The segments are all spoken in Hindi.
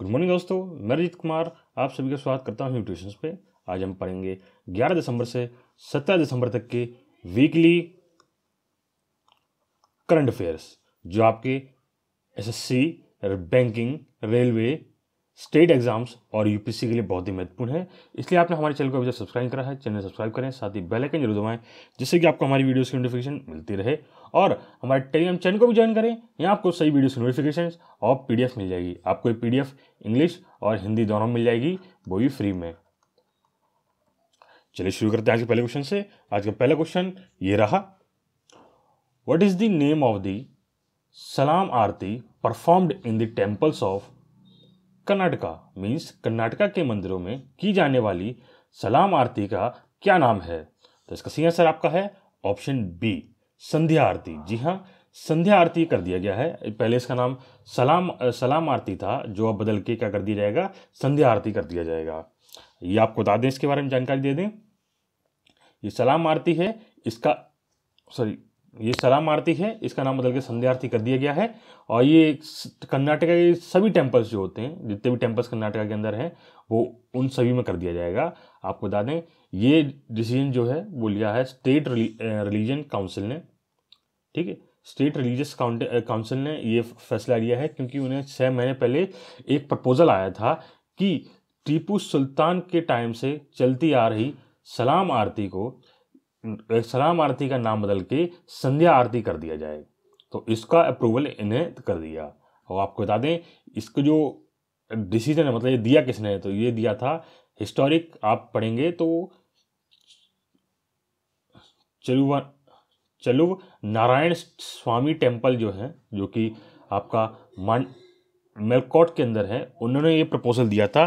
गुड मॉर्निंग दोस्तों। मैं रजित कुमार, आप सभी का स्वागत करता हूँ ट्यूशन पे। आज हम पढ़ेंगे 11 दिसंबर से 17 दिसंबर तक के वीकली करंट अफेयर्स जो आपके SSC banking railway state exams और यूपीसी के लिए बहुत ही महत्वपूर्ण है। इसलिए आपने हमारे चैनल को अभी तक सब्सक्राइब करा है, चैनल सब्सक्राइब करें, साथ ही बेल आइकन ज़रूर दबाएँ, जिससे कि आपको हमारी वीडियोस की नोटिफिकेशन मिलती रहे। और हमारे टेलीग्राम चैनल को भी ज्वाइन करें, यहाँ आपको सही वीडियोस की नोटिफिकेशन और पीडीएफ मिल जाएगी। आपको पी इंग्लिश और हिंदी दोनों मिल जाएगी, वो भी फ्री में। चलिए शुरू करते हैं आज के पहले क्वेश्चन से। आज का पहला क्वेश्चन ये रहा what is the name of the Salaam Aarti performed in the temples of Karnataka means Karnataka के मंदिरों में की जाने वाली सलाम आरती का क्या नाम है? तो इसका सही आंसर आपका है ऑप्शन बी, संध्या आरती। जी हाँ संध्या आरती कर दिया गया है। पहले इसका नाम सलाम सलाम आरती था, जो अब बदल के क्या कर दिया जाएगा? संध्या आरती कर दिया जाएगा। ये आपको बता दें, इसके बारे में जानकारी दे दें। ये सलाम आरती है, इसका सॉरी ये सलाम आरती है, इसका नाम बदल के संध्या आरती कर दिया गया है। और ये कर्नाटका के सभी टेम्पल्स जो होते हैं, जितने भी टेम्पल्स कर्नाटका के अंदर हैं, वो उन सभी में कर दिया जाएगा। आपको बता दें, ये डिसीज़न जो है, वो लिया है स्टेट रिलीजन काउंसिल ने। ठीक है? स्टेट रिलीजियस काउंसिल ने ये फैसला लिया है क्योंकि उन्हें छः महीने पहले एक प्रपोजल आया था कि टीपू सुल्तान के टाइम से चलती आ रही सलाम आरती को सलाम आरती का नाम बदल के संध्या आरती कर दिया जाए। तो इसका अप्रूवल इन्हें कर दिया। और आपको बता दें, इसको जो डिसीज़न है मतलब ये दिया किसने तो ये दिया था हिस्टोरिक आप पढ़ेंगे तो चलुवा, चलुव नारायण स्वामी टेंपल जो है, जो कि आपका मन, मेलकोट के अंदर है, उन्होंने ये प्रपोजल दिया था।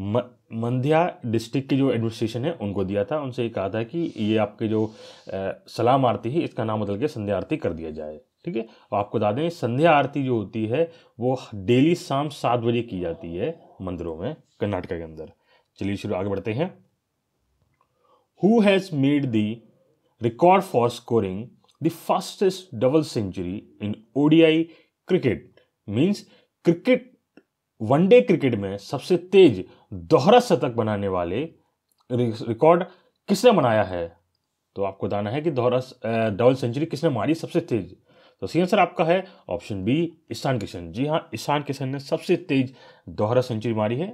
मंध्या डिस्ट्रिक्ट की जो एडमिनिस्ट्रेशन है, उनको दिया था। उनसे ये कहा था कि ये आपके जो सलाम आरती है, इसका नाम बदल के संध्या आरती कर दिया जाए। ठीक है? और आपको बता दें, संध्या आरती जो होती है, वो डेली शाम सात बजे की जाती है मंदिरों में, कर्नाटका के अंदर। चलिए शुरू, आगे बढ़ते हैं। Who has made the record for scoring the fastest double century in ODI cricket means cricket one day cricket में सबसे तेज दोहरा शतक बनाने वाले रिकॉर्ड किसने बनाया है? तो आपको बताना है कि दोहरा डबल सेंचुरी किसने मारी सबसे तेज? तो सी आंसर आपका है, ऑप्शन बी, ईशान किशन। जी हाँ ईशान किशन ने सबसे तेज दोहरा सेंचुरी मारी है।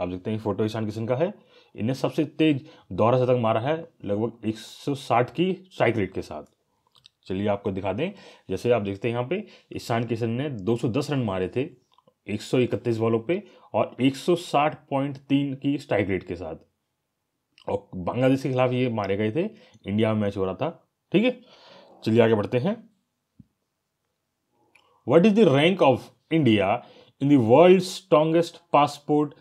आप देखते हैं फ़ोटो ईशान किशन का है। इन्हें सबसे तेज दोहरा शतक मारा है, लगभग 160 की स्ट्राइक रेट के साथ। चलिए आपको दिखा दें, जैसे आप देखते हैं यहाँ पे, ईशान किशन ने 210 रन मारे थे। 131 बॉलों पे और 160.3 की स्ट्राइक रेट के साथ। और बांग्लादेश के खिलाफ ये मारे गए थे। इंडिया में मैच हो रहा था। ठीक है? चलिए आगे बढ़ते हैं। What is the rank of India in the world strongest passport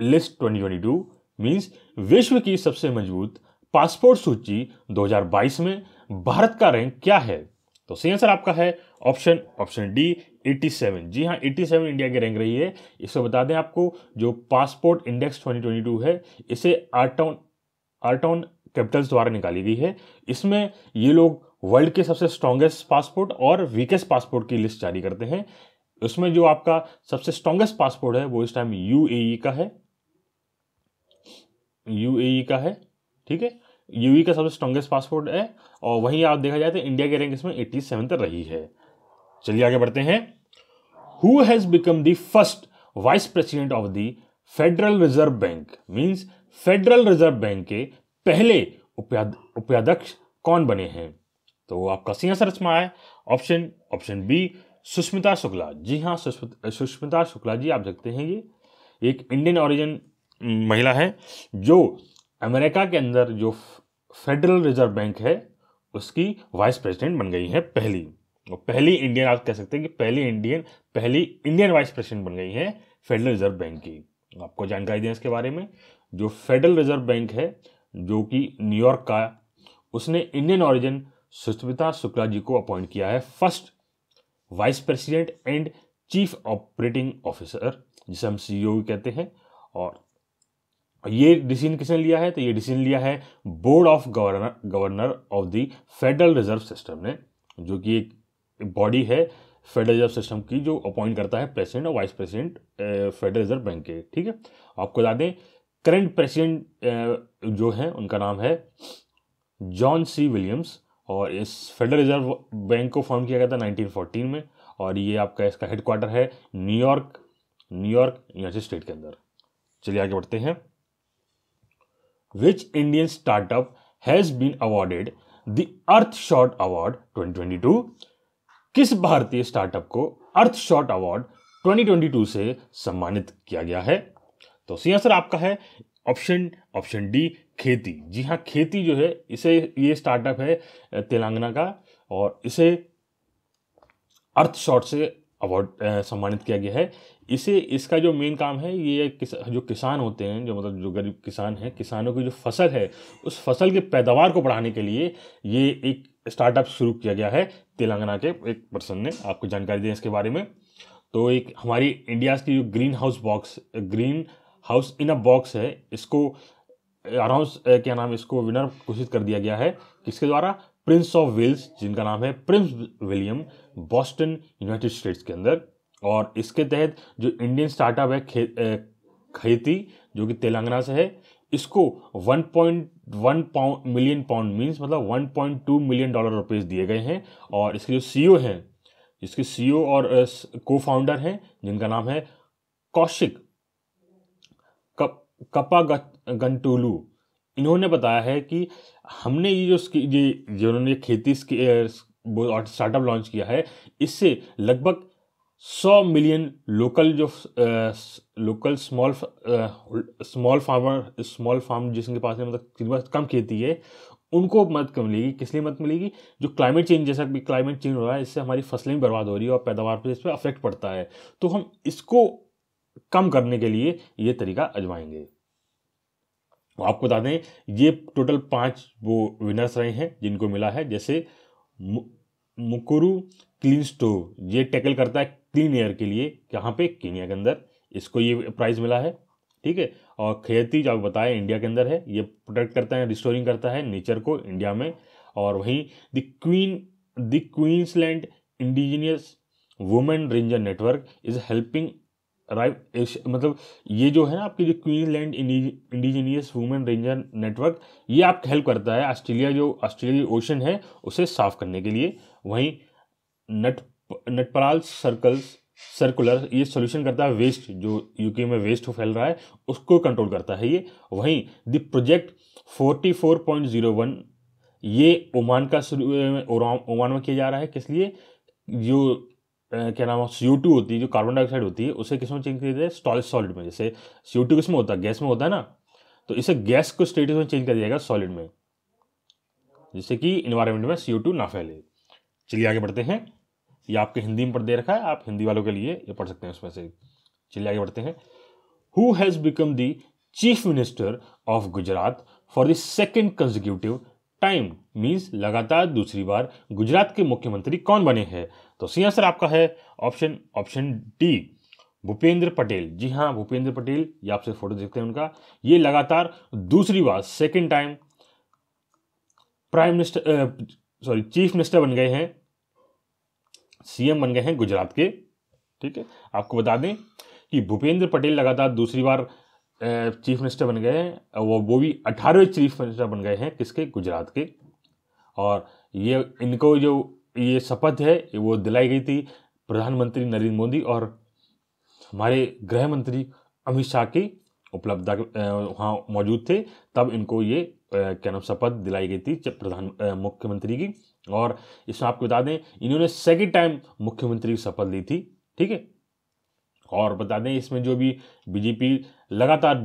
list 2022 means विश्व की सबसे मज़बूत पासपोर्ट सूची 2022 में भारत का रैंक क्या है? तो सही आंसर आपका है ऑप्शन ऑप्शन डी 87 जी हाँ 87 इंडिया की रैंक रही है। इसको बता दें आपको, जो पासपोर्ट इंडेक्स 2022 है, इसे आर्टाउन आर्टाउन कैपिटल्स द्वारा निकाली गई है। इसमें ये लोग वर्ल्ड के सबसे स्ट्रॉन्गेस्ट पासपोर्ट और वीकेस्ट पासपोर्ट की लिस्ट जारी करते हैं। उसमें जो आपका सबसे स्ट्रॉन्गेस्ट पासपोर्ट है, वो इस टाइम यूएई का है। यूएई का है, ठीक है? यूई का सबसे स्ट्रॉन्गेस्ट पासपोर्ट है और वहीं आप देखा जाए तो इंडिया की रैंक इसमें एट्टी सेवन रही है। चलिए आगे बढ़ते हैं। Who has become the first vice president of the federal reserve bank means federal reserve bank के पहले उपाध्यक्ष कौन बने हैं? तो आपका सी आंसर इसमें आए option option B Sushmita Shukla. जी हाँ सुष्मिता शुक्ला जी, आप देखते हैं ये। एक इंडियन ओरिजिन महिला है, जो अमेरिका के अंदर जो फेडरल रिज़र्व बैंक है, उसकी वाइस प्रेसिडेंट बन गई है पहली। और पहली इंडियन आप कह सकते हैं कि पहली इंडियन पहली इंडियन वाइस प्रेसिडेंट बन गई है फेडरल रिज़र्व बैंक की। आपको जानकारी दें इसके बारे में, जो फेडरल रिज़र्व बैंक है, जो कि न्यूयॉर्क का उसने इंडियन ऑरिजिन सुष्मिता शुक्ला जी को अपॉइंट किया है first vice president and chief operating officer जिसे हम सी कहते हैं, और ये डिसीज़न किसने लिया है? तो ये डिसीज़न लिया है board of governor governor of the federal reserve system ने, जो कि एक बॉडी है फेडरल रिज़र्व सिस्टम की, जो अपॉइंट करता है प्रेसिडेंट और vice president federal reserve bank के, ठीक है? आपको बता दें करंट प्रेसिडेंट जो है, उनका नाम है जॉन सी विलियम्स और इस फेडरल रिज़र्व बैंक को फॉर्म किया गया था 1914 में और ये आपका इसका हेडक्वार्टर है न्यूयॉर्क न्यूयॉर्क यूनाइटेड स्टेट के अंदर। चलिए आगे बढ़ते हैं। Which Indian startup has been awarded the Earthshot award 2022 किस भारतीय स्टार्टअप को अर्थ शॉट अवार्ड 2022 से सम्मानित किया गया है? तो सी आंसर आपका है ऑप्शन ऑप्शन डी खेती। जी हाँ खेती जो है इसे ये स्टार्टअप है तेलंगाना का और इसे अर्थ शॉट से अवार्ड सम्मानित किया गया है। इसे इसका जो मेन काम है ये किस, जो किसान होते हैं जो मतलब जो गरीब किसान हैं किसानों की जो फ़सल है उस फ़सल की पैदावार को बढ़ाने के लिए ये एक स्टार्टअप शुरू किया गया है। तेलंगाना के एक पर्सन ने आपको जानकारी दी इसके बारे में। तो एक हमारी इंडिया की जो greenhouse box greenhouse in a box है, इसको अनाउंस क्या नाम इसको विनर घोषित कर दिया गया है किसके द्वारा? प्रिंस ऑफ़ वेल्स जिनका नाम है prince William Boston United States के अंदर। और इसके तहत जो इंडियन स्टार्टअप है खेती जो कि तेलंगाना से है इसको 1.1 पाउंड, मिलियन पाउंड मींस मतलब 1.2 मिलियन डॉलर रुपीस दिए गए हैं और इसके जो सीईओ हैं, इसके सीईओ और को फाउंडर हैं, जिनका नाम है कौशिक कप कपा गंटूलू इन्होंने बताया है कि हमने ये जो ये जो उन्होंने खेती स्टार्टअप लॉन्च किया है, इससे लगभग सौ मिलियन लोकल जो local small small farmer small farm जिसके पास मतलब कम खेती है, उनको मदद मिलेगी किस लिए मदद मिलेगी? जो क्लाइमेट चेंज जैसा भी क्लाइमेट चेंज हो रहा है, इससे हमारी फ़सलें भी बर्बाद हो रही है और पैदावार पर इस पर अफेक्ट पड़ता है। तो हम इसको कम करने के लिए ये तरीका अजमाएँगे आपको बता दें, ये टोटल पाँच वो विनर्स रहे हैं जिनको मिला है, जैसे मुकुरु क्लीन स्टोव ये टैकल करता है क्लीन एयर के लिए, यहाँ पे केनिया के अंदर। इसको ये प्राइज़ मिला है, ठीक है? और खेती जो आप बताया इंडिया के अंदर है, ये प्रोटेक्ट करता है रिस्टोरिंग करता है नेचर को इंडिया में। और वहीं the queen the Queensland indigenous women ranger network is helping right मतलब ये जो है ना आपकी जो Queensland indigenous women ranger network ये आपको हेल्प करता है ऑस्ट्रेलिया जो ऑस्ट्रेलिया ओशन है, उसे साफ़ करने के लिए। वहीं नट, नटपराल सर्कल्स सर्कुलर ये सोल्यूशन करता है वेस्ट जो यूके में वेस्ट फैल रहा है, उसको कंट्रोल करता है ये। वहीं the project forty four point zero one ये ओमान का ओमान में किया जा रहा है, किस लिए? जो क्या नाम है सी टू होती है, जो कार्बन डाइऑक्साइड होती है, उसे किसमें चेंज किया जाए? स्टॉल सॉलिड में, जैसे सी टू किसमें होता है? गैस में होता है ना? तो इसे गैस को स्टेटस में चेंज कर दिया जाएगा सॉलिड में, जिससे कि इन्वायरमेंट में सी टू ना फैले। चलिए आगे बढ़ते हैं। ये आपके हिंदी में पढ़ दे रखा है, आप हिंदी वालों के लिए ये पढ़ सकते हैं उसमें से। चलिए आगे बढ़ते हैं। Who has become the chief minister of Gujarat for the second consecutive time means लगातार दूसरी बार गुजरात के मुख्यमंत्री कौन बने हैं? तो सी आंसर आपका है option option D Bhupendra Patel. जी हाँ भूपेंद्र पटेल, ये आपसे फ़ोटो देखते हैं उनका। ये लगातार दूसरी बार second time prime minister sorry chief minister बन गए हैं। सीएम बन गए हैं गुजरात के। ठीक है? आपको बता दें कि भूपेंद्र पटेल लगातार दूसरी बार चीफ मिनिस्टर बन गए हैं, वो वो भी अठारहवें चीफ मिनिस्टर बन गए हैं किसके? गुजरात के। और ये, इनको जो, ये शपथ है, वो दिलाई गई थी प्रधानमंत्री नरेंद्र मोदी और हमारे गृह मंत्री अमित शाह की उपलब्धता वहाँ मौजूद थे, तब इनको ये क्या नाम, शपथ दिलाई गई थी प्रधान मुख्यमंत्री की। और इसमें आपको बता दें इन्होंने सेकेंड टाइम मुख्यमंत्री की शपथ ली थी ठीक है? और बता दें इसमें जो भी बीजेपी लगातार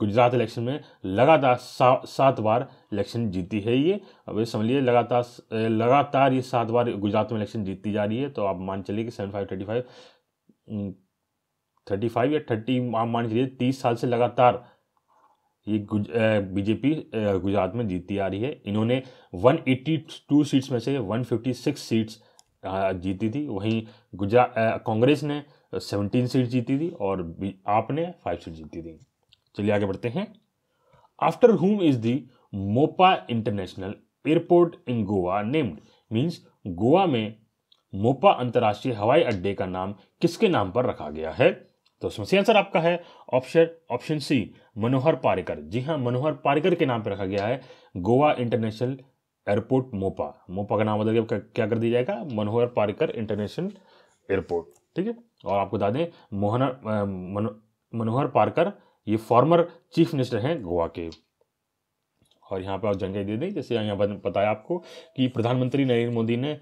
गुजरात इलेक्शन में लगातार सा, सात बार इलेक्शन जीती है ये। अब ये समझ लीजिए लगातार लगातार ये सात बार गुजरात में इलेक्शन जीतती जा रही है तो आप मान चलिए कि seven five thirty five thirty five या थर्टी आप मान चलिए तीस साल से लगातार ये गुज, बीजेपी गुजरात में जीतती आ रही है। इन्होंने 182 सीट्स में से 156 सीट्स जीती थी। वहीं गुजरात कांग्रेस ने 17 सीट जीती थी और आपने फाइव सीट जीती थी। चलिए आगे बढ़ते हैं। After whom is the Mopa international airport in Goa named means Goa में मोपा अंतर्राष्ट्रीय हवाई अड्डे का नाम किसके नाम पर रखा गया है? तो इसमें सही आंसर आपका है option option C Manohar Parrikar. जी हाँ मनोहर पारिकर के नाम पर रखा गया है गोवा इंटरनेशनल एयरपोर्ट मोपा। मोपा का नाम बदल के क्या कर दिया जाएगा? Manohar Parrikar international airport. ठीक है? और आपको बता दें मोहन मनो, मनोहर पारकर ये फॉर्मर चीफ मिनिस्टर हैं गोवा के। और यहाँ पर आप जानकारी दे दें जैसे यहाँ बताया आपको कि प्रधानमंत्री नरेंद्र मोदी ने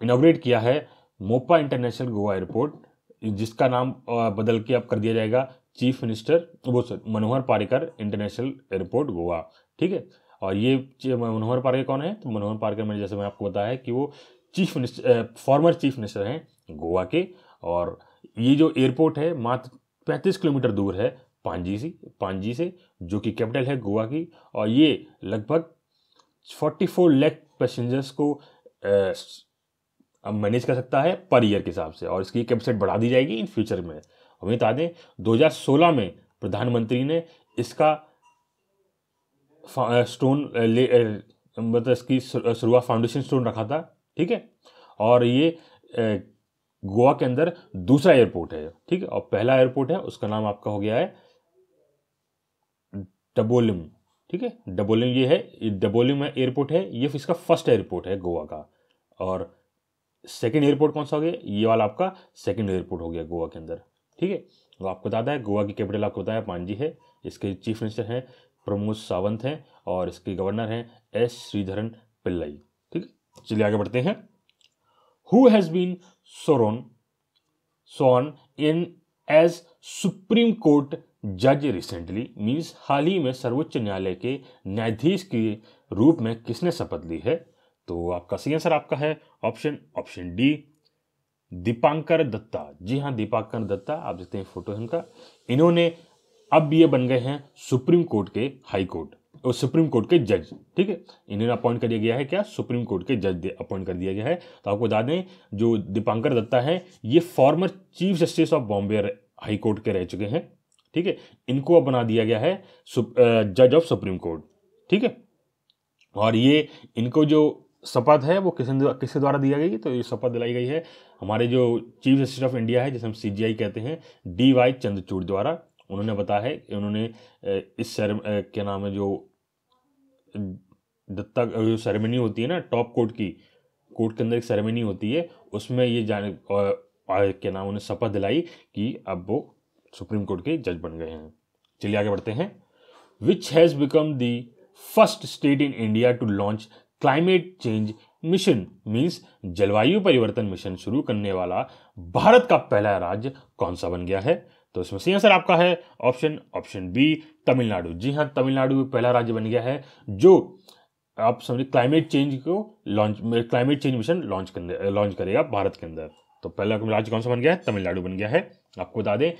इनाग्रेट किया है मोपा इंटरनेशनल गोवा एयरपोर्ट। जिसका नाम बदल के अब कर दिया जाएगा, चीफ मिनिस्टर, वो sir, Manohar Parrikar, international airport Goa, ठीक है? और ये मनोहर पारिकर कौन है? तो मनोहर पारिकर मैंने जैसे मैं आपको बताया कि वो chief minister former chief minister हैं गोवा के, और ये जो एयरपोर्ट है मात्र पैंतीस किलोमीटर दूर है, पांजी से पांजी से, जो कि कैपिटल है गोवा की, और ये लगभग फोर्टी फोर लैख पैसेंजर्स को मैनेज कर सकता है पर ईयर के हिसाब से और इसकी कैपेसिटी बढ़ा दी जाएगी इन फ्यूचर में। हमें बता दें 2016 में प्रधानमंत्री ने इसका स्टोन ले मतलब इसकी शुरुआत फाउंडेशन स्टोन रखा था, ठीक है? और ये गोवा के अंदर दूसरा एयरपोर्ट है, ठीक है? और पहला एयरपोर्ट है, उसका नाम आपका हो गया है डबोलिम, ठीक है? डबोलिम ये है डबोलिम एयरपोर्ट है, ये इसका फ़र्स्ट एयरपोर्ट है गोवा का। और सेकेंड एयरपोर्ट कौन सा हो गया? ये वाला आपका सेकेंड एयरपोर्ट हो गया गोवा के अंदर। ठीक है? तो आपको बताता है गोवा की कैपिटल आपको बताया, पांजी है। इसके चीफ मिनिस्टर हैं, प्रमोद सावंत हैं और इसके गवर्नर हैं एस श्रीधरन पिल्लई। ठीक है? चलिए आगे बढ़ते हैं। Who has been sworn sworn in as supreme court जज रिसेंटली मीन्स हाल ही में सर्वोच्च न्यायालय के न्यायाधीश के रूप में किसने शपथ ली है? तो आपका सही आंसर आपका है option option D, Dipankar Datta. जी हाँ दीपांकर दत्ता, आप देखते हैं फ़ोटो इनका। इन्होंने अब ये बन गए हैं सुप्रीम कोर्ट के हाई कोर्ट, और सुप्रीम कोर्ट के जज, ठीक है? इन्हें अपॉइंट कर दिया गया है क्या? सुप्रीम कोर्ट के जज अपॉइंट कर दिया गया है। तो आपको बता दें, जो दीपांकर दत्ता है, ये former chief justice of Bombay high court के रह चुके हैं, ठीक है? इनको अब बना दिया गया है जज ऑफ़ सुप्रीम कोर्ट ठीक है? और ये, इनको जो शपथ है, वो किस किसके द्वारा दिया गई तो ये शपथ दिलाई गई है। हमारे जो चीफ जस्टिस ऑफ़ इंडिया है, जिसे हम सी कहते हैं, डी वाई चंद्रचूड़ द्वारा, उन्होंने बताया है कि उन्होंने इस सर क्या नाम है, जो दत्ता जो सेरेमनी होती है ना, टॉप कोर्ट की, कोर्ट के अंदर एक सेरेमनी होती है, उसमें ये जाने क्या नाम उन्हें शपथ दिलाई कि अब वो सुप्रीम कोर्ट के जज बन गए हैं। चलिए आगे बढ़ते हैं। Which has become the first state in India to launch climate change mission means जलवायु परिवर्तन मिशन शुरू करने वाला भारत का पहला राज्य कौन सा बन गया है? तो इसमें सही आंसर आपका है ऑप्शन ऑप्शन बी तमिलनाडु। जी हाँ तमिलनाडु पहला राज्य बन गया है, जो आप समझिए क्लाइमेट चेंज को launch climate change mission launch करने लॉन्च करेगा भारत के अंदर। तो पहला राज्य कौन सा बन गया है? तमिलनाडु बन गया है। आपको बता दें,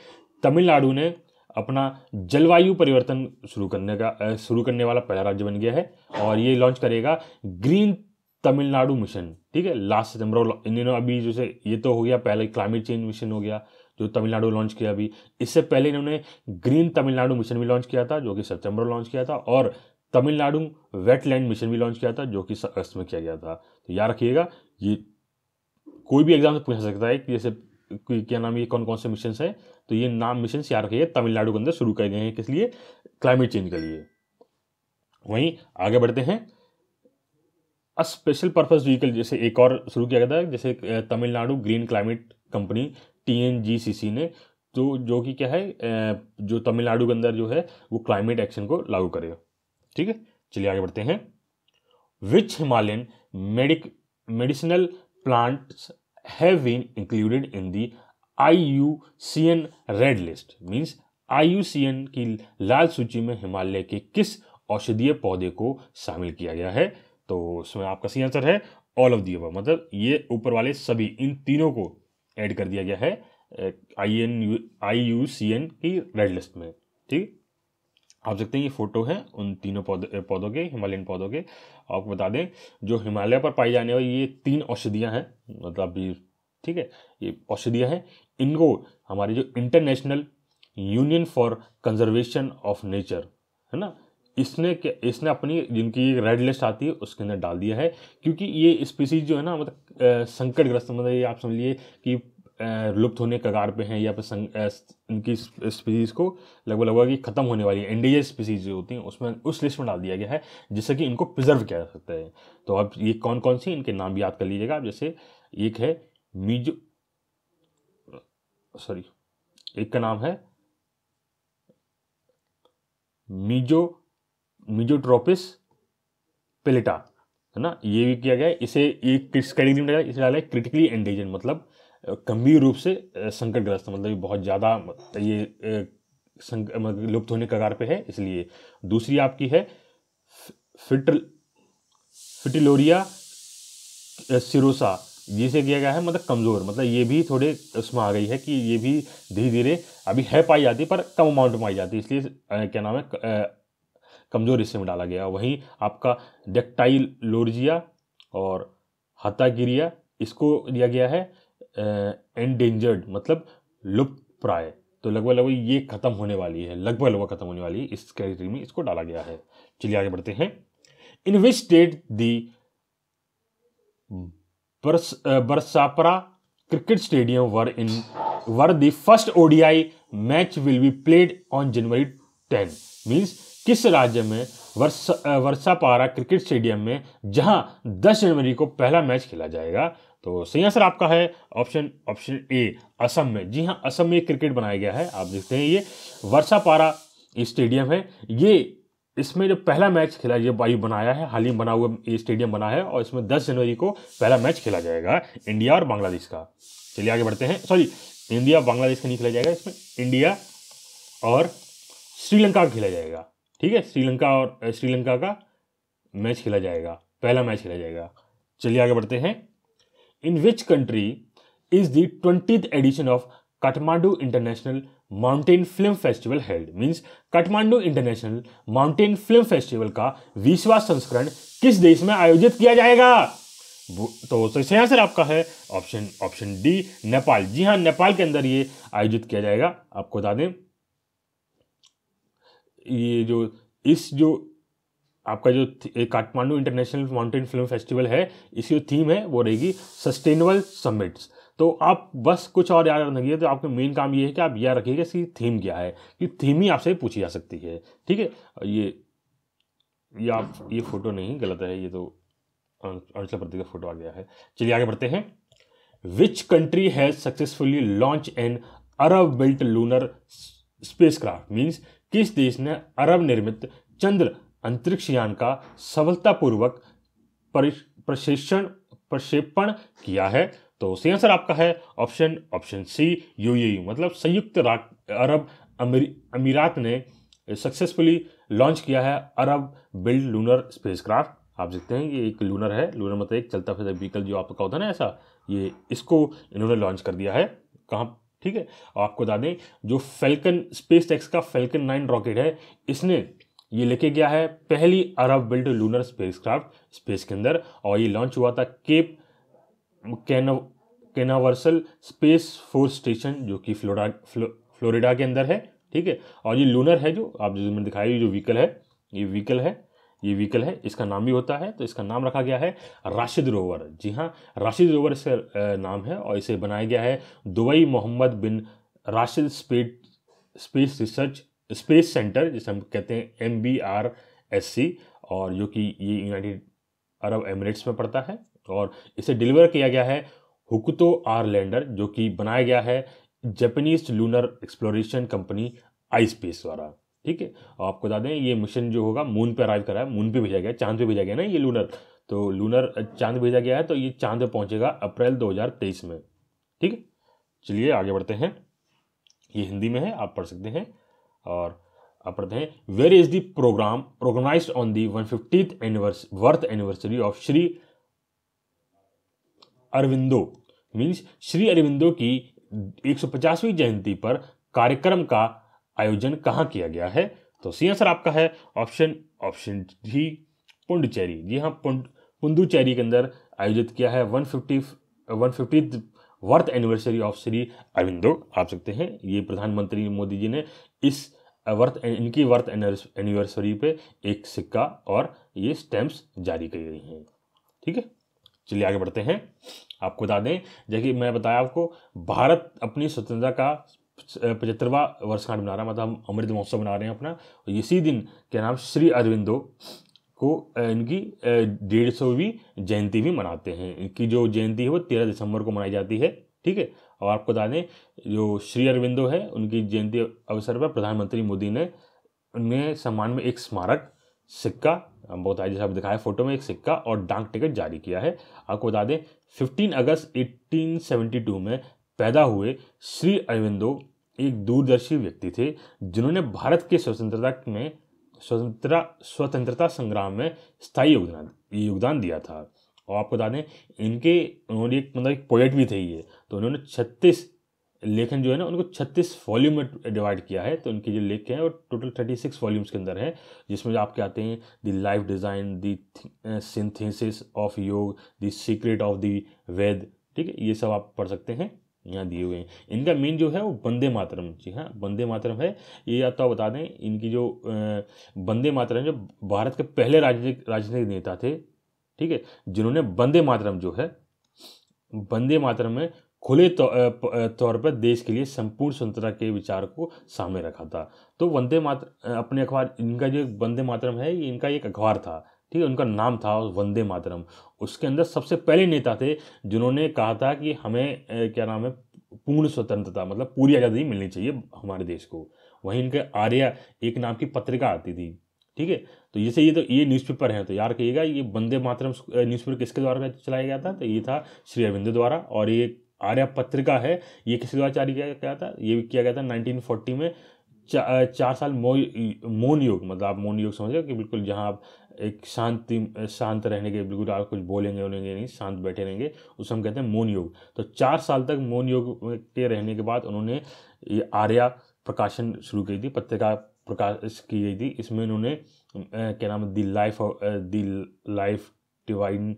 तमिलनाडु ने अपना जलवायु परिवर्तन शुरू करने का शुरू करने वाला पहला राज्य बन गया है और ये लॉन्च करेगा ग्रीन तमिलनाडु मिशन ठीक है? लास्ट सितंबर इन दिनों अभी जैसे ये तो हो गया, पहले क्लाइमेट चेंज मिशन हो गया, जो तमिलनाडु लॉन्च किया अभी। इससे पहले इन्होंने ग्रीन तमिलनाडु मिशन भी लॉन्च किया था, जो कि सितंबर लॉन्च किया था, और तमिलनाडु वेटलैंड मिशन भी लॉन्च किया था, जो कि अगस्त में किया गया था। तो याद रखिएगा, ये कोई भी एग्ज़ाम से पूछ सकता है कि जैसे क्या नाम ये कौन कौन से मिशन है? तो ये नाम मिशन याद रखिए तमिलनाडु के अंदर शुरू किए गए हैं। किस लिए? क्लाइमेट चेंज के लिए। वहीं आगे बढ़ते हैं। स्पेशल पर्पज व्हीकल जैसे एक और शुरू किया गया था, जैसे Tamil Nadu green climate company TNGCC ने तो जो कि क्या है जो तमिलनाडु के अंदर जो है, वो क्लाइमेट एक्शन को लागू करेगा ठीक है? चलिए आगे बढ़ते हैं। Which Himalayan medic medicinal plants have been included U C N red list means I U C N की लाल सूची में हिमालय के किस औषधीय पौधे को शामिल किया गया है? तो उसमें आपका सही आंसर है ऑल ऑफ़ दी मतलब ये ऊपर वाले सभी, इन तीनों को ऐड कर दिया गया है I N U I U C N की रेड लिस्ट में, ठीक? आप सकते हैं ये फ़ोटो है उन तीनों पौधे पौधों के, हिमालयन पौधों के। आपको बता दें, जो हिमालय पर पाई जाने वाली ये तीन औषधियाँ हैं मतलब ठीक है? ये औषधियाँ हैं। इनको हमारी जो international union for conservation of nature है ना? इसने इसने अपनी जिनकी रेड लिस्ट आती है, उसके अंदर डाल दिया है। क्योंकि ये स्पीसीज जो है ना मतलब संकटग्रस्त मतलब ये आप समझिए कि लुप्त होने कगार पे हैं या फिर इनकी स्पीसीज़ को लगभग लगभग कि ख़त्म होने वाली है। इंडिजियस स्पीसीज जो होती हैं, उसमें, उस लिस्ट में डाल दिया गया है, जिससे कि इनको प्रिजर्व किया जा सकता है। तो अब ये कौन कौन सी, इनके नाम याद कर लीजिएगा जैसे एक है मीजो सॉरी, एक का नाम है मीजो, मीजोट्रोपिस पेलेटा, है ना? ये भी किया गया, इसे एक कैटेगरी में इसे डाला है क्रिटिकली एंडेजन मतलब गंभीर रूप से संकटग्रस्त मतलब बहुत ज़्यादा, ये मतलब लुप्त होने कगार पे है, इसलिए। दूसरी आपकी है फिट फिटिलोरिया सिरोसा। जिसे किया गया है मतलब कमज़ोर। मतलब ये भी थोड़े उसमें आ गई है कि ये भी धीरे धीरे अभी है पाई जाती, पर कम अमाउंट में पाई जाती। है इसलिए क्या नाम है कमज़ोर हिस्से में डाला गया। वहीं आपका डेक्टाइल लोरजिया और हतागिरिया, इसको दिया गया है एंडेंजर्ड मतलब लुप्त प्राय तो लगभग लगभग ये खत्म होने वाली है, लगभग लगभग खत्म होने वाली है। इस कैटेगरी में इसको डाला गया है। चलिए आगे बढ़ते हैं। In which state the Barsapara cricket stadium where in, where the first ODI match will be played on January ten. Means किस राज्य में वर्षा वर्षापारा क्रिकेट स्टेडियम में जहाँ 10 जनवरी को पहला मैच खेला जाएगा? तो सही आंसर आपका है, ऑप्शन ऑप्शन ए, असम में। जी हाँ असम में क्रिकेट बनाया गया है, आप देखते हैं ये। वर्षापारा स्टेडियम है, ये इसमें जो पहला मैच खेला ये वायु बनाया है, हाल ही बना हुआ ये स्टेडियम बना है और इसमें 10 जनवरी को पहला मैच खेला जाएगा इंडिया और बांग्लादेश का। चलिए आगे बढ़ते हैं। सॉरी, इंडिया बांग्लादेश का नहीं खेला जाएगा, इसमें इंडिया और श्रीलंका का खेला जाएगा। ठीक है, श्रीलंका और श्रीलंका का मैच खेला जाएगा, पहला मैच खेला जाएगा। चलिए आगे बढ़ते हैं। In which country is the twenty edition of Kathmandu international mountain film festival held means Kathmandu international mountain film festival का विश्वास संस्करण किस देश में आयोजित किया जाएगा? तो सही आंसर आपका है। Option option D, Nepal. जी हाँ नेपाल के अंदर ये आयोजित किया जाएगा। आपको बता दें, ये जो, इस जो आपका जो Kathmandu international mountain film festival है, इसकी जो थीम है, वो रहेगी सस्टेनेबल समिट्स तो आप बस कुछ और याद रखिए तो आपका मेन काम ये है कि आप याद रखिएगा इसकी थीम क्या है, कि थीम ही आपसे पूछी जा सकती है, ठीक है? ये ये आप, ये फ़ोटो नहीं, गलत है, ये तो अरुणाचल प्रदेश का फ़ोटो आ गया है। चलिए आगे बढ़ते हैं। Which country has successfully launch an Arab built lunar spacecraft means किस देश ने अरब निर्मित चंद्र अंतरिक्ष यान का सफलतापूर्वक प्रशिक्षण, प्रक्षेपण किया है? तो सही आंसर आपका है ऑप्शन ऑप्शन सी यू मतलब संयुक्त अरब अमीरात ने सक्सेसफुली लॉन्च किया है अरब बिल्ड लूनर स्पेसक्राफ्ट आप देखते हैं ये एक लूनर है लूनर मतलब एक चलता फिरता व्हीकल जो आपका होता है ना ऐसा, ये इसको इन्होंने लॉन्च कर दिया है। कहाँ, ठीक है? और आपको बता दें, जो फेल्कन स्पेस टेक्स का फेल्कन नाइन रॉकेट है, इसने ये लेके गया है पहली Arab built lunar spacecraft space के अंदर, और ये लॉन्च हुआ था Cape Canaveral space force station जो कि फ्लोरा फ्लो, फ्लोरिडा के अंदर है ठीक है? और ये लूनर है जो आप जो मैंने दिखाई जो व्हीकल है ये व्हीकल है ये व्हीकल है इसका नाम भी होता है तो इसका नाम रखा गया है राशिद रोवर। जी हाँ राशिद रोवर इसका नाम है और इसे बनाया गया है Dubai Mohammed bin Rashid space space research space centre जिसे हम कहते हैं M B R S C और जो कि ये यूनाइटेड अरब एमिरेट्स में पड़ता है। और इसे डिलीवर किया गया है हुकुतो आर लैंडर जो कि बनाया गया है Japanese lunar exploration company ispace द्वारा। ठीक है? आपको बता दें, ये मिशन जो होगा मून पे अराइव करा है। मून पे भेजा गया, चाँद पे भेजा गया ना ये लूनर तो लूनर चाँद भेजा गया है तो ये चाँद पे पहुंचेगा अप्रैल 2023 में। ठीक है? चलिए आगे बढ़ते हैं। ये हिंदी में है, आप पढ़ सकते हैं। और आप पढ़ते हैं where is the programme programmes on the one anniversary worth anniversary of Shri Aurobindo means Shri Aurobindo की 150वीं जयंती पर कार्यक्रम का आयोजन कहाँ किया गया है? तो सी आंसर आपका है ऑप्शन ऑप्शन डी पुंडचेरी। जी हाँ पुंड पुंदुचेरी के अंदर आयोजित किया है one fifty one fifty worth anniversary of Shri Aurobindo. आप सकते हैं, ये प्रधानमंत्री मोदी जी ने इस वर्थ, इनकी वर्थ एनिवर्सरी पे एक सिक्का और ये स्टैम्प्स जारी की गई हैं। ठीक है? चलिए आगे बढ़ते हैं। आपको बता दें, जैसे मैं बताया आपको, भारत अपनी स्वतंत्रता का पचहत्तरवा वर्षगांठ मना रहा है मतलब हम अमृत महोत्सव मना रहे हैं अपना, और इसी दिन क्या नाम, श्री अरविंदो को इनकी डेढ़ सौवीं जयंती भी मनाते हैं। इनकी जो जयंती है वो तेरह दिसंबर को मनाई जाती है, ठीक है? और आपको बता दें, जो श्री अरविंदो है, उनकी जयंती अवसर पर प्रधानमंत्री मोदी ने उनमें सम्मान में एक स्मारक, सिक्का बहुत जैसे आप दिखाया फ़ोटो में एक सिक्का और डाक टिकट जारी किया है। आपको बता दें 15 अगस्त 1872 में पैदा हुए श्री अरविंदो एक दूरदर्शी व्यक्ति थे, जिन्होंने भारत के स्वतंत्रता में, स्वतंत्रता स्वतंत्रता संग्राम में स्थायी योगदान योगदान दिया था। और आपको बता दें, इनके, उन्होंने एक मतलब एक पोएट भी थे ये तो उन्होंने छत्तीस लेखन जो है ना, उनको छत्तीस वॉल्यूम में डिवाइड किया है तो उनके जो लेख हैं वो टोटल थर्टी सिक्स वॉल्यूम्स के अंदर है, जिसमें जो आपके आते हैं the life design the synthesis of yoga the secret of the Veda ठीक है? ये सब आप पढ़ सकते हैं, यहाँ दिए हुए हैं। इनका मेन जो है वो वंदे मातरम जी हाँ वंदे मातरम है। ये तो बता दें, इनकी जो वंदे मातरम जो भारत के पहले राजनीतिक राजनीतिक नेता थे, ठीक है, जिन्होंने वंदे मातरम जो है, वंदे मातरम में खुले तौर पर देश के लिए संपूर्ण स्वतंत्रता के विचार को सामने रखा था। तो वंदे मातर अपने अखबार, इनका जो वंदे मातरम है, ये इनका एक अखबार था, ठीक है? उनका नाम था वंदे मातरम। उसके अंदर सबसे पहले नेता थे जिन्होंने कहा था कि हमें क्या नाम है, पूर्ण स्वतंत्रता मतलब पूरी आज़ादी मिलनी चाहिए हमारे देश को। वहीं इनके आर्या एक नाम की पत्रिका आती थी, ठीक है? तो ये से ये तो ये न्यूज़पेपर है तो यार कहिएगा, ये वंदे मातरम न्यूज़पेपर किसके द्वारा चलाया गया था? तो ये था श्री अरविंद द्वारा और ये आर्या पत्रिका है ये किसके द्वारा जारी किया गया था? ये भी किया गया था 1940 में चा, चार साल मो मौन योग मतलब आप मौन योग समझ रहे हो कि बिल्कुल जहाँ आप एक शांति शांत रहने के बिल्कुल आप कुछ बोलेंगे बोलेंगे नहीं शांत बैठे रहेंगे उसे हम कहते हैं मौन योग। तो चार साल तक मौन योग के रहने के बाद उन्होंने ये आर्या प्रकाशन शुरू की थी पत्रिका प्रकाश की गई थी। इसमें उन्होंने क्या नाम है the life the life divine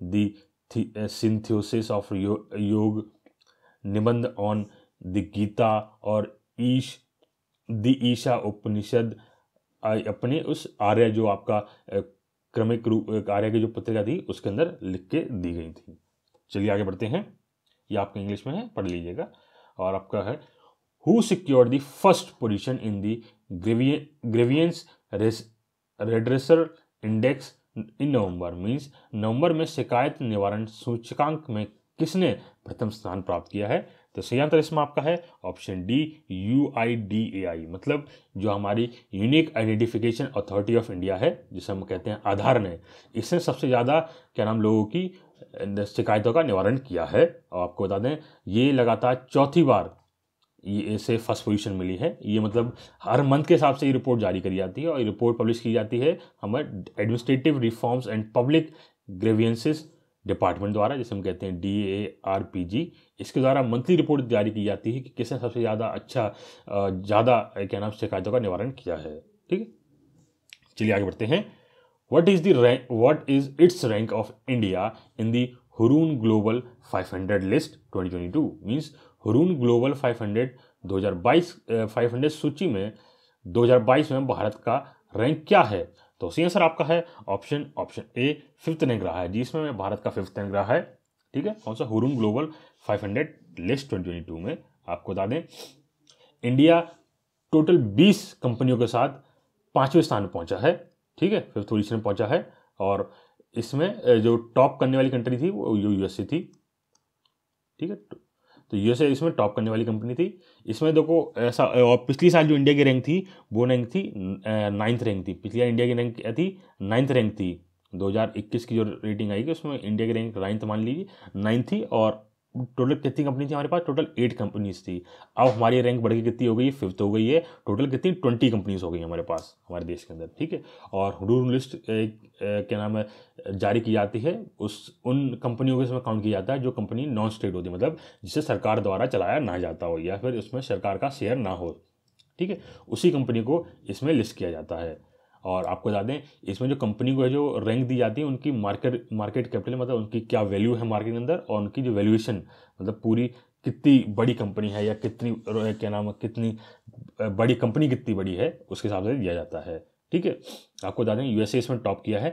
the synthesis of yoga, निबंध ऑन द गीता और ईश, द ईशा उपनिषद अपने उस आर्य जो आपका क्रमिक रूप आर्य की जो पत्रिका थी, उसके अंदर लिख के दी गई थी। चलिए आगे बढ़ते हैं। ये आपका इंग्लिश में है, पढ़ लीजिएगा। और आपका है who secure the first position in the grievance redressal index in November means नवंबर में शिकायत निवारण सूचकांक में किसने प्रथम स्थान प्राप्त किया है? तो सही आंसर इसमें आपका है option D U I D A I मतलब जो हमारी unique identification authority of India है, जिसे हम कहते हैं आधार ने, इसने सबसे ज़्यादा, क्या नाम, लोगों की शिकायतों का निवारण किया है। और आपको बता दें, ये लगातार चौथी बार इसे फ़र्स्ट पोजीशन मिली है। ये मतलब हर मंथ के हिसाब से ये रिपोर्ट जारी करी जाती है और ये रिपोर्ट पब्लिश की जाती है हमारे administrative reforms and public grievances department द्वारा, जिसे हम कहते हैं D A R P G इसके द्वारा मंथली रिपोर्ट जारी की जाती है कि किसने सबसे ज़्यादा अच्छा ज़्यादा क्या नाम शिकायतों का निवारण किया है। ठीक है? चलिए आगे बढ़ते हैं। What is the rank what is its rank of India in the Hurun global 500 list 2022 means Hurun global 500 2022 500 सूची में 2022 में भारत का रैंक क्या है? तो सी आंसर आपका है option option A fifth rank रहा है। जिसमें भारत का फिफ्थ रैंक रहा है। ठीक है? कौन सा? हुरून ग्लोबल 500 लिस्ट 2022 में आपको बता दें। इंडिया टोटल 20 कंपनियों के साथ पाँचवें स्थान पहुँचा है। ठीक है? फिफ्थ पोजिशन पहुँचा है और इसमें जो टॉप करने वाली कंट्री थी वो यूएसए थी। ठीक है? तो यूएसए इसमें टॉप करने वाली कंपनी थी। इसमें देखो, ऐसा, और पिछली साल जो इंडिया की रैंक थी, वो रैंक थी नाइन्थ रैंक थी। पिछली साल इंडिया की रैंक क्या थी? नाइन्थ रैंक थी। 2021 की जो रेटिंग आएगी उसमें इंडिया की रैंक नाइन्थ मान लीजिए नाइन्थ थी और टोटल कितनी कंपनी थी हमारे पास? टोटल एट कंपनीज़ थी। अब हमारी रैंक बढ़ के कितनी हो गई? है फिफ्थ हो गई है। टोटल कितनी? ट्वेंटी कंपनीज़ हो गई हमारे पास, हमारे देश के अंदर, ठीक है? और रूल लिस्ट एक क्या नाम है, जारी की जाती है। उस, उन कंपनियों के इसमें काउंट किया जाता है जो कंपनी नॉन स्टेट होती है मतलब जिसे सरकार द्वारा चलाया ना जाता हो या फिर उसमें सरकार का शेयर ना हो, ठीक है? उसी कंपनी को इसमें लिस्ट किया जाता है। और आपको बता दें इसमें जो कंपनी को है, जो रैंक दी जाती है, उनकी मार्केट मार्केट कैपिटल मतलब उनकी क्या वैल्यू है मार्केट के अंदर और उनकी जो वैल्यूएशन मतलब पूरी कितनी बड़ी कंपनी है या कितनी, क्या नाम है, कितनी बड़ी कंपनी कितनी बड़ी है, उसके हिसाब से दिया जाता है। ठीक है? आपको बता दें यूएसए इसमें टॉप किया है।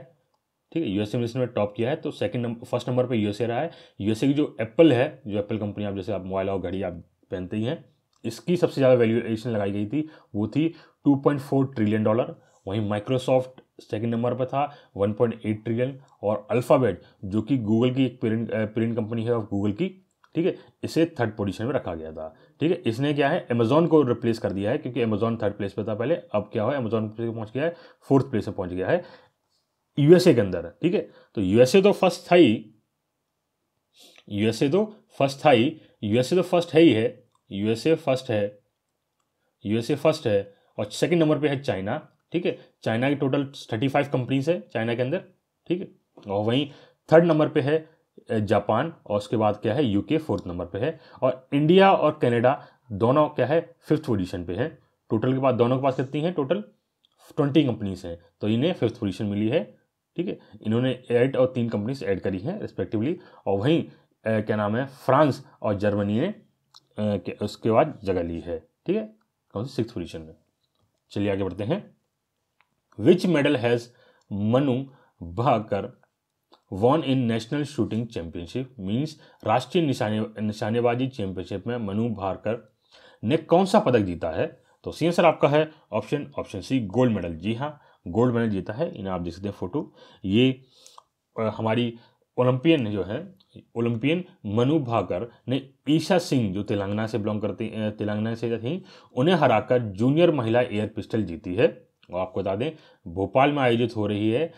ठीक है? यूएसए में इसने टॉप किया है तो सेकंड नंबर फ़र्स्ट नंबर पे यूएसए रहा है। यूएसए की जो एप्पल है, जो एप्पल कंपनी आप जैसे आप मोबाइल और घड़ी आप पहनते ही हैं, इसकी सबसे ज़्यादा वैल्यूएशन लगाई गई थी, वो थी 2.4 ट्रिलियन डॉलर वहीं माइक्रोसॉफ्ट सेकंड नंबर पर था 1.8 ट्रिलियन और अल्फ़ाबेट जो कि गूगल की एक पेरेंट पेरेंट कंपनी है ऑफ़ गूगल की, ठीक है, इसे थर्ड पोजीशन में रखा गया था। ठीक है, इसने क्या है अमेजोन को रिप्लेस कर दिया है, क्योंकि अमेजोन थर्ड प्लेस पर था पहले, अब क्या हुआ अमेजोन पे पहुँच गया है फोर्थ प्लेस पर पहुँच गया है यूएसए के अंदर, ठीक है। तो यूएसए तो फ़र्स्ट था ही यूएसए तो फ़र्स्ट था ही यूएसए तो फ़र्स्ट है ही है यूएसए फ़र्स्ट है यूएसए फ़र्स्ट है, और सेकंड नंबर पे है चाइना ठीक है? चाइना की टोटल थर्टी फाइव कंपनीज़ है चाइना के अंदर, ठीक है? और वहीं थर्ड नंबर पे है जापान और उसके बाद क्या है? यूके फोर्थ नंबर पे है। और इंडिया और कनाडा दोनों क्या है? फिफ्थ पोजीशन पे है। टोटल के बाद दोनों के पास कितनी है? टोटल ट्वेंटी कंपनीज़ हैं। तो इन्हें फिफ्थ पोजीशन मिली है, ठीक है? इन्होंने एट और तीन कंपनीज़ ऐड करी हैं रिस्पेक्टिवली और वहीं क्या नाम है? फ्रांस और जर्मनी ने उसके बाद जगह ली है, ठीक है? कौन सी? सिक्स पोजीशन में। चलिए आगे बढ़ते हैं। Which medal has Manu Bhaker won in national shooting championship means राष्ट्रीय निशाने निशानेबाजी चैंपियनशिप में मनु भाकर ने कौन सा पदक जीता है? तो सी आंसर आपका है option option C gold medal जी हाँ गोल्ड मेडल जीता है। इन्हें आप देख सकते हैं फ़ोटो ये हमारी ओलंपियन जो है ओलंपियन मनु भाकर ने ईशा सिंह जो तेलंगाना से बिलोंग करती तेलंगाना से थी, उन्हें हराकर जूनियर महिला एयर पिस्टल जीती है। और आपको बता दें, भोपाल में आयोजित हो रही है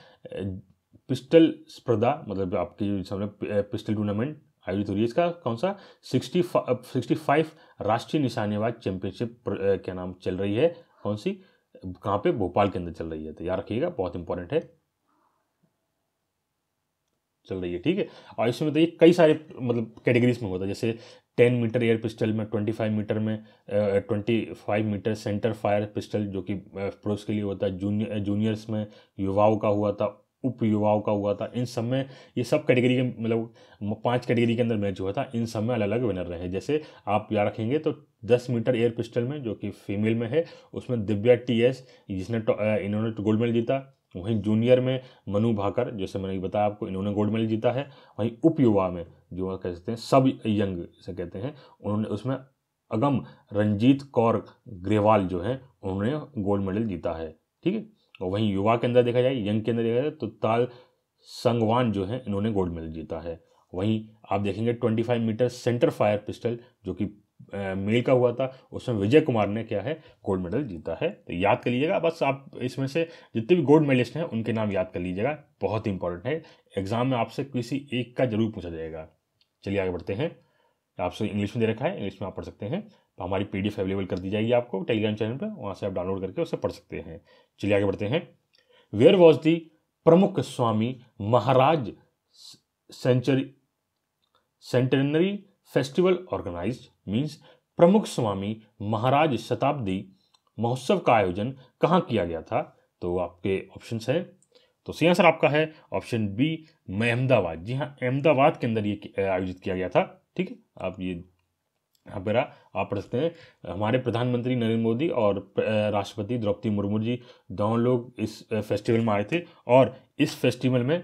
पिस्टल स्पर्धा मतलब आपकी सामने पिस्टल टूर्नामेंट आयोजित हो रही है, इसका कौन सा? सिक्सटी सिक्सटी फाइव राष्ट्रीय निशानेबाज चैंपियनशिप क्या नाम, चल रही है, कौन सी? कहाँ पे? भोपाल के अंदर चल रही है तो याद रखिएगा, बहुत इंपॉर्टेंट है। चल रही है, ठीक है, और इसमें बताइए, कई सारे मतलब कैटेगरीज में होता है, जैसे टेन मीटर एयर पिस्टल में, ट्वेंटी फाइव मीटर में twenty five metre centre fire pistol जो कि पुरुष के लिए होता है जूनियर जूनियर्स में, युवाओं का हुआ था, उप युवाओं का हुआ था, इन सब में ये सब कैटेगरी के मतलब पाँच कैटेगरी के अंदर मैच हुआ था, इन सब में अलग अलग विनर रहे। जैसे आप याद रखेंगे तो दस मीटर एयर पिस्टल में, जो कि फीमेल में है, उसमें दिव्या टी एस, जिसने इन्होंने गोल्ड मेडल जीता वहीं जूनियर में मनु भाकर, जैसे मैंने बताया आपको, इन्होंने गोल्ड मेडल जीता है। वहीं उप युवा में जो कह सकते हैं, सब यंग से कहते हैं, उन्होंने उसमें अगम रंजीत कौर ग्रेवाल जो है, उन्होंने गोल्ड मेडल जीता है। ठीक है? और वहीं युवा के अंदर देखा जाए, यंग के अंदर देखा जाए तो ताल संगवान जो है, इन्होंने गोल्ड मेडल जीता है। वहीं आप देखेंगे twenty five metre centre fire pistol, जो कि मेल का हुआ था, उसमें विजय कुमार ने क्या है, गोल्ड मेडल जीता है। तो याद कर लीजिएगा, बस आप इसमें से जितने भी गोल्ड मेडलिस्ट हैं, उनके नाम याद कर लीजिएगा, बहुत इंपॉर्टेंट है। एग्ज़ाम में आपसे किसी एक का ज़रूर पूछा जाएगा। चलिए आगे बढ़ते हैं। आपसे इंग्लिश में दे रखा है, इंग्लिश में आप पढ़ सकते हैं। तो हमारी पीडीएफ अवेलेबल कर दी जाएगी आपको, टेलीग्राम चैनल पर वहाँ से आप डाउनलोड करके उसे पढ़ सकते हैं। चलिए आगे बढ़ते हैं। Where was the Pramukh Swami Maharaj century centenary festival organise means Pramukh Swami Maharaj शताब्दी महोत्सव का आयोजन कहाँ किया गया था तो आपके ऑप्शन है तो सी आंसर आपका है ऑप्शन बी में अहमदाबाद जी हाँ अहमदाबाद के अंदर ये आयोजित किया गया था ठीक है आप ये यहाँ पर आप पढ़ सकते हैं हमारे प्रधानमंत्री नरेंद्र मोदी और राष्ट्रपति द्रौपदी मुर्मू जी दोनों लोग इस फेस्टिवल में आए थे और इस फेस्टिवल में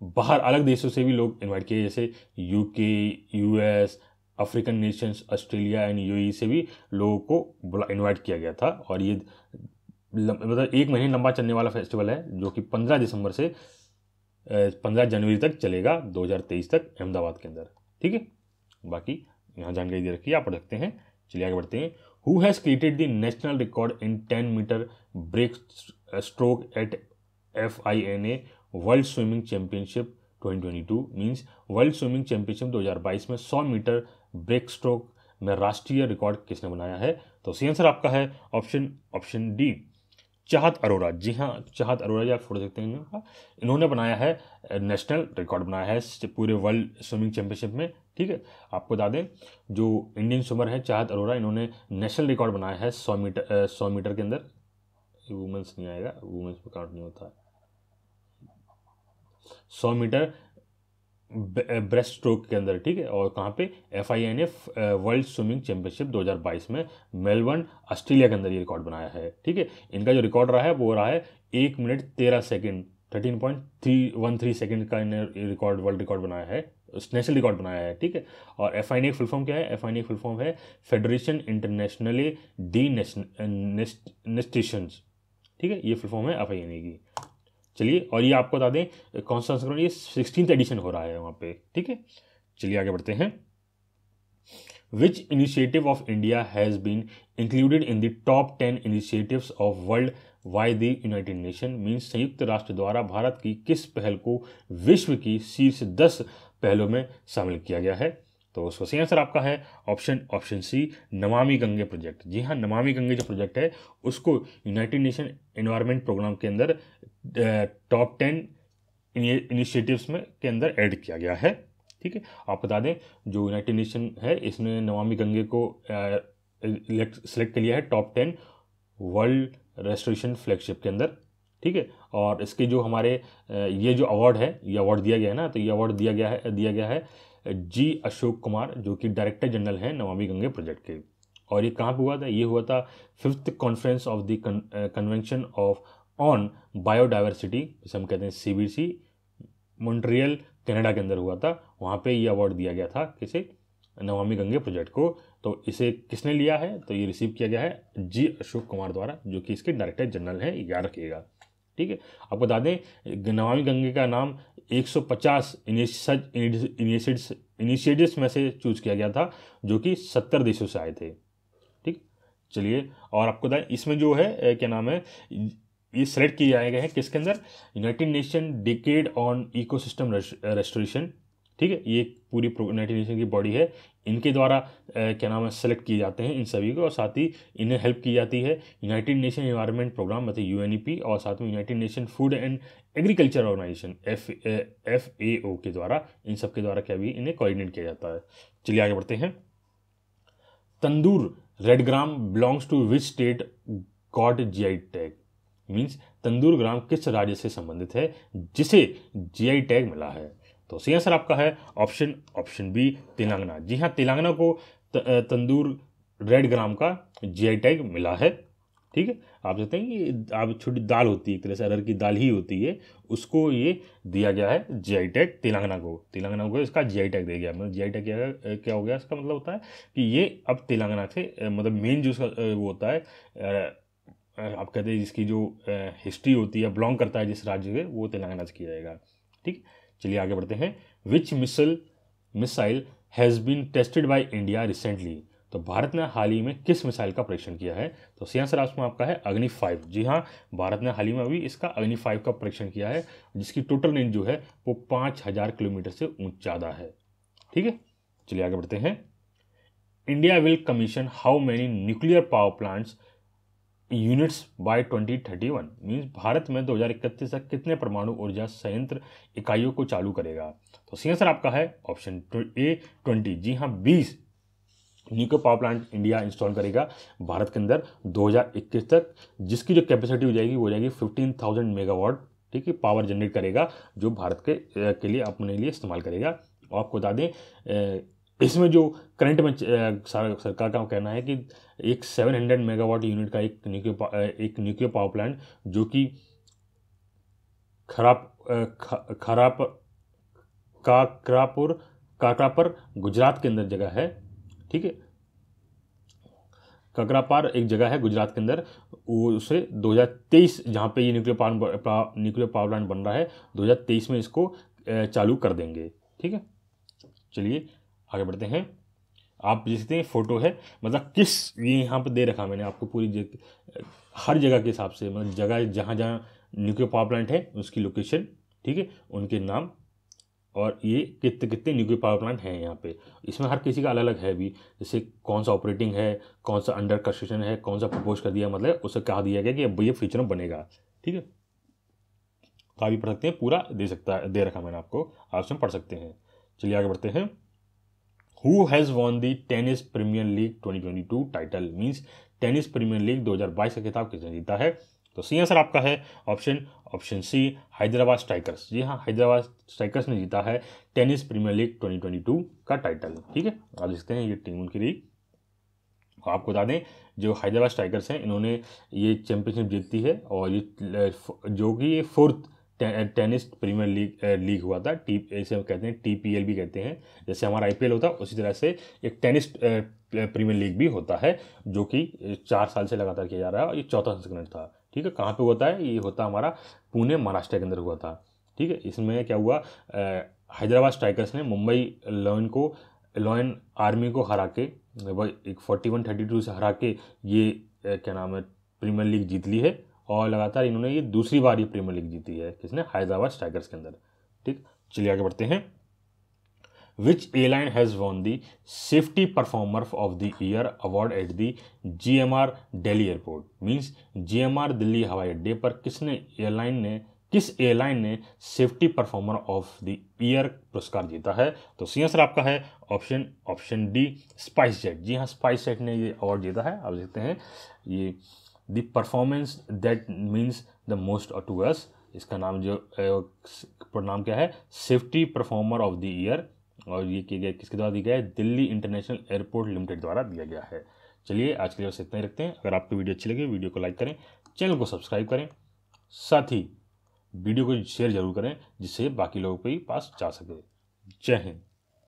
बाहर अलग देशों से भी लोग इन्वाइट किए, जैसे UK US African nations Australia and UAE से भी लोगों को इनवाइट किया गया था। और ये मतलब एक महीने लंबा चलने वाला फेस्टिवल है, जो कि पंद्रह दिसंबर से पंद्रह जनवरी तक चलेगा, दो हज़ार तेईस तक अहमदाबाद के अंदर। ठीक है? बाकी यहाँ जानकारी दे रखी है, आप पढ़ सकते हैं। चलिए आगे बढ़ते हैं। Who has created the national record in ten metre breaststroke at F I N A world swimming championship 2022 means world swimming championship 2022 में 100 मीटर ब्रेक स्ट्रोक में राष्ट्रीय रिकॉर्ड किसने बनाया है? तो सी आंसर आपका है ऑप्शन ऑप्शन डी चाहत अरोरा, जी हाँ चाहत अरोरा जी, आप छोड़ सकते हैं इन्होंने बनाया है नेशनल रिकॉर्ड बनाया है पूरे वर्ल्ड स्विमिंग चैंपियनशिप में, ठीक है? आपको बता दें, जो इंडियन स्विमर है चाहत अरोरा, इन्होंने नेशनल रिकॉर्ड बनाया है सौ मीटर सौ मीटर के अंदर। वुमेंस नहीं आएगा वुमेंस में काउंट नहीं होता सौ मीटर ब्रेस्ट स्ट्रोक के अंदर, ठीक है? और कहाँ पे? F I N F world swimming championship 2022 में मेलबर्न ऑस्ट्रेलिया के अंदर ये रिकॉर्ड बनाया है, ठीक है? इनका जो रिकॉर्ड रहा है, वो रहा है एक मिनट तेरह second thirteen point three one three second का इन्हें रिकॉर्ड वर्ल्ड रिकॉर्ड बनाया है नेशनल रिकॉर्ड बनाया है, ठीक है? और एफ़ आई फुल फॉर्म क्या है? एफ़ आई फुल फॉर्म है फेडरेशन इंटरनेशनली डी नेस्टेशंस ठीक है? ये फुल फॉर्म है एफ़ आई की। चलिए, और ये आपको बता दें, कौन सा संस्करण, ये सिक्सटीन एडिशन हो रहा है वहाँ पे, ठीक है? चलिए आगे बढ़ते हैं। Which initiative of India has been included in the top ten initiatives of world by the United Nation means संयुक्त राष्ट्र द्वारा भारत की किस पहल को विश्व की शीर्ष दस पहलों में शामिल किया गया है? तो उसका सही आंसर आपका है ऑप्शन ऑप्शन सी नमामि गंगे प्रोजेक्ट जी हाँ नमामि गंगे जो प्रोजेक्ट है, उसको यूनाइटेड नेशन एनवायरनमेंट प्रोग्राम के अंदर टॉप टेन इनिशिएटिव्स में के अंदर ऐड किया गया है। ठीक है? आप बता दें, जो यूनाइटेड नेशन है, इसने नमामि गंगे को सेलेक्ट कर लिया है top ten world restoration flagship के अंदर। ठीक है? और इसके जो हमारे ये जो अवार्ड है, ये अवार्ड दिया गया है ना तो ये अवार्ड दिया गया है, दिया गया है जी अशोक कुमार, जो कि डायरेक्टर जनरल हैं नमामि गंगे प्रोजेक्ट के। और ये कहाँ पर हुआ था? ये हुआ था fifth conference of the convention of on biodiversity जिसे हम कहते हैं C B C Montreal Canada के अंदर हुआ था। वहाँ पे ये अवार्ड दिया गया था किसे नमामि गंगे प्रोजेक्ट को। तो इसे किसने लिया है? तो ये रिसीव किया गया है जी अशोक कुमार द्वारा, जो कि इसके डायरेक्टर जनरल हैं, याद रखिएगा। ठीक है? आपको बता दें, नमामि गंगे का नाम 150 इनिशिएटिव्स में से चूज़ किया गया था, जो कि 70 देशों से आए थे। ठीक? चलिए, और आपको बताएँ, इसमें जो है, क्या नाम है ये सेलेक्ट किए जाए गए हैं किसके अंदर? United Nation decade on ecosystem restoration ठीक है? ये पूरी यूनाइटेड नेशन की बॉडी है। इनके द्वारा क्या नाम है सेलेक्ट किए जाते हैं इन सभी को और साथ ही इन्हें हेल्प की जाती है। यूनाइटेड नेशन एनवायरनमेंट प्रोग्राम मतलब यूएनईपी और साथ में United Nation food and agriculture organisation F F A O के द्वारा इन सब के द्वारा क्या भी इन्हें कोऑर्डिनेट किया जाता है। चलिए आगे बढ़ते हैं। Tandur red gram belongs to which state got G I tag means Tandur gram किस राज्य से संबंधित है जिसे जीआई टैग मिला है। तो सही आंसर आपका है ऑप्शन ऑप्शन बी तेलंगाना। जी हाँ तेलंगाना को त, तंदूर रेड ग्राम का जीआई टैग मिला है। ठीक है? आप कहते हैं कि आप छोटी दाल होती है एक तरह से अरहर की दाल ही होती है उसको ये दिया गया है जीआई टैग तेलंगाना को। तेलंगाना को इसका जीआई टैग दिया गया मतलब जीआई टैग क्या क्या हो गया? इसका मतलब होता है कि ये अब तेलंगाना से मतलब मेन जो उसका वो होता है आप कहते हैं जिसकी जो हिस्ट्री होती है बिलोंग करता है जिस राज्य से वो तेलंगाना से किया जाएगा। ठीक? चलिए आगे बढ़ते हैं। Which missile missile has been tested by India recently तो भारत ने हाल ही में किस मिसाइल का परीक्षण किया है? तो सी आंसर में आपका है अग्नि फाइव जी हाँ भारत ने हाल ही में अभी इसका अग्नि फाइव का परीक्षण किया है, जिसकी टोटल रेंज जो है, वो पाँच हज़ार किलोमीटर से ऊँच ज़्यादा है। ठीक है? चलिए आगे बढ़ते हैं। India will commission how many nuclear power plants units by 2031 means Bharat में 2031 तक कितने परमाणु ऊर्जा संयंत्र इकाइयों को चालू करेगा? तो सी आंसर आपका है ऑप्शन ए ट्वेंटी जी हाँ बीस nuclear power plant India install करेगा भारत के अंदर 2021 तक जिसकी जो कैपेसिटी हो जाएगी वो हो जाएगी 15,000 मेगावाट ठीक है पावर जनरेट करेगा जो भारत के के लिए अपने लिए इस्तेमाल करेगा। आपको बता दें इसमें जो करंट में सरकार का कहना है कि एक 700 मेगावाट यूनिट का एक न्यूक्लियर एक न्यूक्लियर पावर प्लांट जो कि खराब खराब काकरापुर काकरापर गुजरात के अंदर जगह है, ठीक है? ककरापार एक जगह है गुजरात के अंदर, वो उसे 2023 जहाँ पे ये nuclear power nuclear power plant बन रहा है 2023 में इसको चालू कर देंगे, ठीक है? चलिए आगे बढ़ते हैं। आप देखते हैं फ़ोटो है मतलब किस ये यहाँ पर दे रखा मैंने आपको पूरी हर जगह के हिसाब से मतलब जगह जहाँ जहाँ न्यूक्लियर पावर प्लांट है, उसकी लोकेशन, ठीक है, उनके नाम, और ये कितने कितने न्यूक्लियर पावर प्लांट हैं यहाँ पे। इसमें हर किसी का अलग अलग है भी, जैसे कौन सा ऑपरेटिंग है, कौन सा अंडर कंस्ट्रक्शन है, कौन सा प्रपोज कर दिया मतलब उसे कहा दिया गया कि अब ये फ्यूचर में बनेगा, ठीक है। तो आप भी पढ़ सकते हैं, पूरा दे सकता है दे रखा मैंने आपको, आप पढ़ सकते हैं। चलिए आगे बढ़ते हैं। Who has won the tennis premier league 2022 title means tennis premier league 2022 का खिताब किसने जीता है? तो सी आंसर आपका है option option C Hyderabad Strikers जी हाँ हैदराबाद स्ट्राइकर्स ने जीता है टेनिस प्रीमियर लीग 2022 का टाइटल ठीक है? आप देखते हैं ये टीम उनकी लीग आपको बता दें, जो हैदराबाद स्ट्राइकर्स हैं, इन्होंने ये चैंपियनशिप जीती है और ये, जो कि ये fourth tennis premier league league हुआ था, टी ऐसे कहते हैं टी पी एल भी कहते हैं। जैसे हमारा आई पी एल होता है उसी तरह से एक टेनिस प्रीमियर लीग भी होता है, जो कि चार साल से लगातार किया जा रहा है और ये चौथा संस्करण था, ठीक है? कहाँ पे होता है ये होता हमारा पुणे, महाराष्ट्र के अंदर हुआ था, ठीक है? इसमें क्या हुआ हैदराबाद स्ट्राइकर्स ने मुंबई लॉयन को, लॉयन आर्मी को हरा के एक फोर्टी वन, थर्टी टू से हरा के ये क्या नाम है, प्रीमियर लीग जीत ली है और लगातार इन्होंने ये दूसरी बार ये प्रीमियर लीग जीती है किसने? हैदराबाद स्ट्राइकर्स के अंदर। ठीक? चलिए आगे बढ़ते हैं। Which airline has won the safety performer of the year award at the G M R Delhi airport means G M R Delhi हवाई अड्डे पर किसने एयरलाइन ने, किस एयरलाइन ने safety performer of the year पुरस्कार जीता है? तो सी आंसर आपका है option option D spice jet जी हाँ स्पाइस जेट ने ये अवार्ड जीता है। आप देखते हैं। ये the performance that means the most to us इसका नाम जो नाम क्या है? Safety performer of the year और ये किया गया, किसके द्वारा दिया गया है? दिल्ली इंटरनेशनल एयरपोर्ट लिमिटेड द्वारा दिया गया है। चलिए, आज के लिए बस इतना ही रखते हैं। अगर आपको वीडियो अच्छी लगे, वीडियो को लाइक करें, चैनल को सब्सक्राइब करें। साथ ही, वीडियो को शेयर ज़रूर करें, जिससे बाकी लोगों के पास जा सके। जय हिंद।